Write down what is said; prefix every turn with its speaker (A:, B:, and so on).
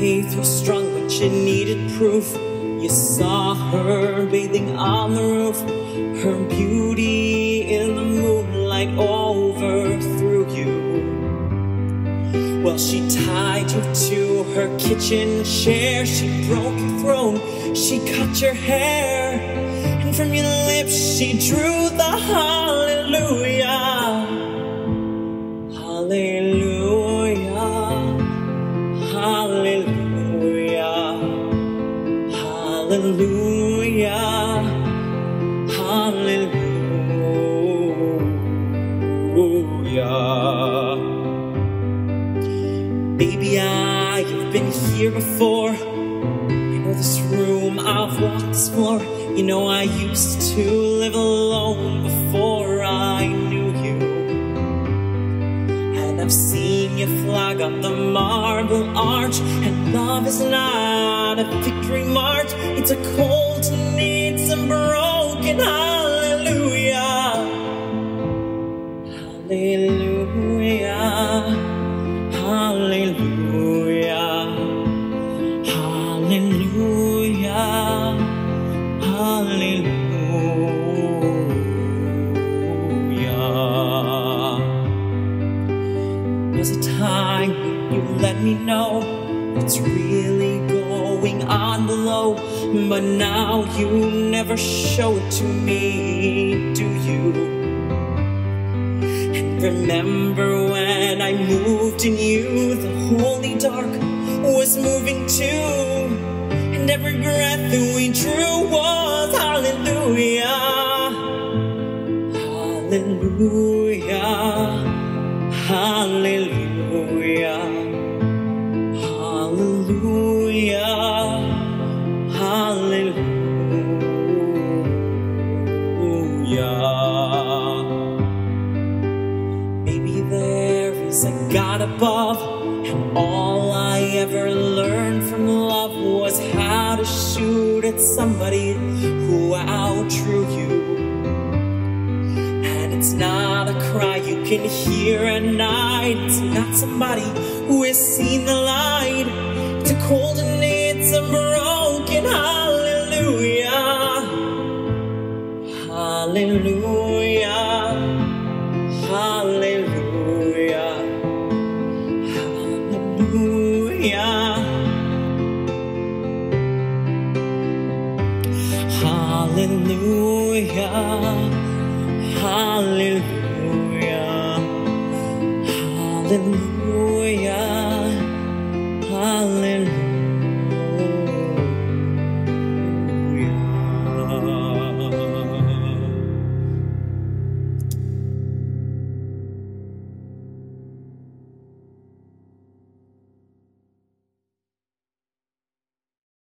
A: faith was strong, but you needed proof. You saw her bathing on the roof, her beauty in the moonlight overthrew you. Well, she tied you to her kitchen chair, she broke your throne, she cut your hair, and from your lips she drew the hallelujah. Hallelujah. Hallelujah. Baby, I've been here before. I know this room, I've walked this floor. You know, I used to live alone before I knew you. And I've seen you flag up the marble arch. And love is not a victory march, it's a cold to needs and broken hallelujah. What's really going on below? But now you never show it to me, do you? And remember when I moved in you, the holy dark was moving too. And every breath that we drew was hallelujah. Hallelujah. Hallelujah. Hallelujah. Hallelujah. Maybe there is a God above, and all I ever learned from love was how to shoot at somebody who outdrew you. And it's not a cry you can hear at night, it's not somebody who has seen the light. Cold and it's a broken hallelujah. Hallelujah. Hallelujah. Hallelujah. Hallelujah. Hallelujah. Hallelujah.